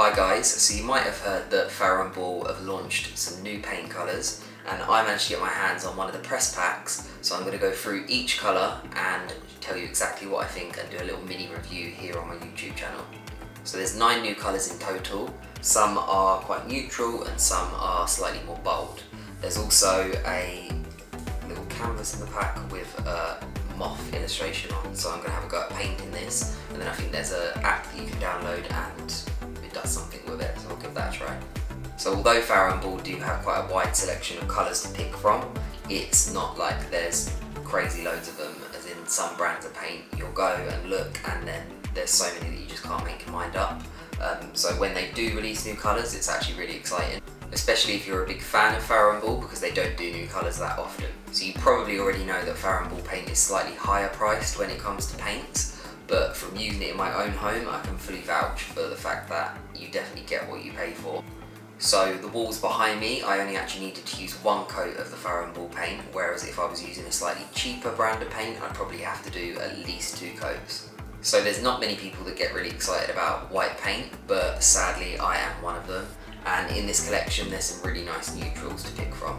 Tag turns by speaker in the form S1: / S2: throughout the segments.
S1: Hi guys, so you might have heard that Farrow & Ball have launched some new paint colours and I managed to get my hands on one of the press packs so I'm going to go through each colour and tell you exactly what I think and do a little mini review here on my YouTube channel. So there's nine new colours in total, some are quite neutral and some are slightly more bold. There's also a little canvas in the pack with a moth illustration on so I'm going to have a go at painting this and then I think there's an app that you can download and does something with it, so I'll give that a try. So although Farrow & Ball do have quite a wide selection of colours to pick from, it's not like there's crazy loads of them, as in some brands of paint, you'll go and look and then there's so many that you just can't make your mind up. Um, so when they do release new colours, it's actually really exciting. Especially if you're a big fan of Farrow & Ball because they don't do new colours that often. So you probably already know that Farrow & Ball paint is slightly higher priced when it comes to paints but from using it in my own home I can fully vouch for the fact that you definitely get what you pay for. So the walls behind me, I only actually needed to use one coat of the Farrow & Ball paint, whereas if I was using a slightly cheaper brand of paint, I'd probably have to do at least two coats. So there's not many people that get really excited about white paint, but sadly I am one of them. And in this collection, there's some really nice neutrals to pick from.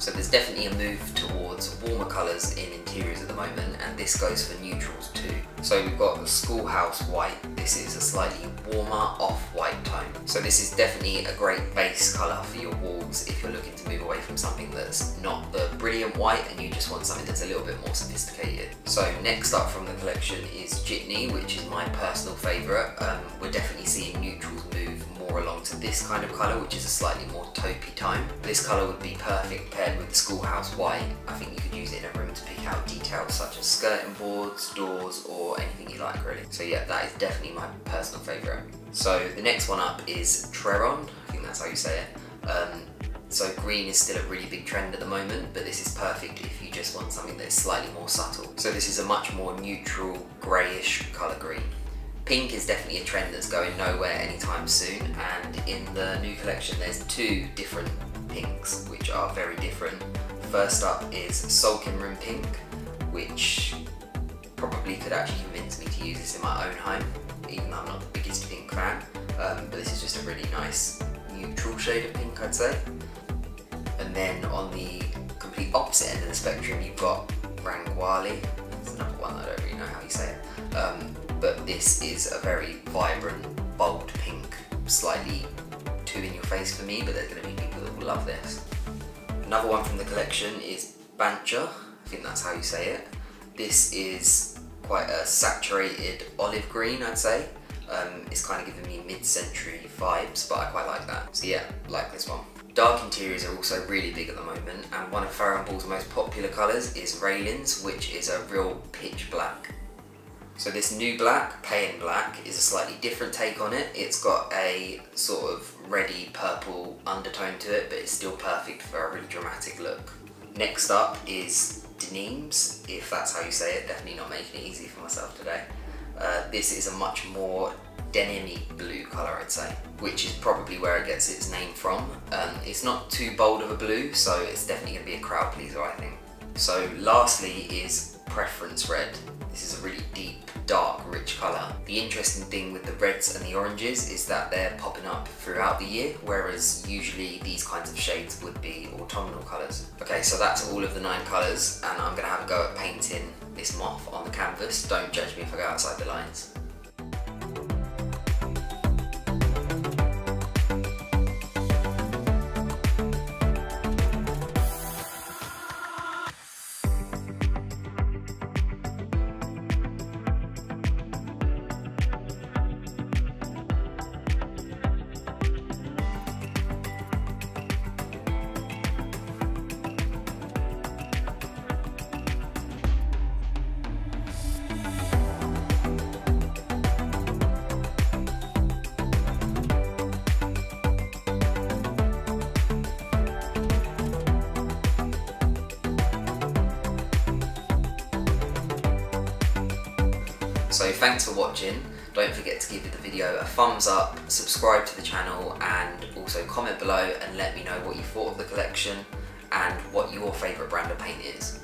S1: So there's definitely a move towards warmer colours in interiors at the moment and this goes for neutrals too. So we've got the Schoolhouse White. This is a slightly warmer off-white tone. So this is definitely a great base colour for your walls if you're looking to move away from something that's not the brilliant white and you just want something that's a little bit more sophisticated. So next up from the collection is Jitney, which is my personal favourite. Um, we're definitely seeing neutrals move more along to this kind of colour, which is a slightly more taupey tone. This colour would be perfect paired with the Schoolhouse White. I think you could use it in a room to pick out details such as skirting boards, doors, or anything you like really. So yeah, that is definitely my personal favourite. So the next one up is Treron, I think that's how you say it. Um, so green is still a really big trend at the moment, but this is perfect if you just want something that is slightly more subtle. So this is a much more neutral, greyish colour green. Pink is definitely a trend that's going nowhere anytime soon and in the new collection there's two different pinks which are very different. First up is Sulking Room Pink which probably could actually convince me to use this in my own home even though I'm not the biggest pink fan um, but this is just a really nice neutral shade of pink I'd say. And then on the complete opposite end of the spectrum you've got Rangwali, that's another one I don't really know how you say it. Um, but this is a very vibrant, bold pink, slightly too in your face for me, but there's going to be people that will love this. Another one from the collection is Bancha, I think that's how you say it. This is quite a saturated olive green, I'd say. Um, it's kind of giving me mid-century vibes, but I quite like that. So yeah, like this one. Dark interiors are also really big at the moment, and one of Farrow & most popular colours is Railings, which is a real pitch black. So this new black, Paean Black, is a slightly different take on it. It's got a sort of reddy purple undertone to it, but it's still perfect for a really dramatic look. Next up is De Nimes, if that's how you say it, definitely not making it easy for myself today. Uh, this is a much more denim blue colour I'd say, which is probably where it gets its name from. Um, it's not too bold of a blue, so it's definitely going to be a crowd pleaser I think. So lastly is Preference The interesting thing with the reds and the oranges is that they're popping up throughout the year, whereas usually these kinds of shades would be autumnal colours. Okay, so that's all of the nine colours, and I'm going to have a go at painting this moth on the canvas. Don't judge me if I go outside the lines. So thanks for watching. Don't forget to give the video a thumbs up, subscribe to the channel and also comment below and let me know what you thought of the collection and what your favourite brand of paint is.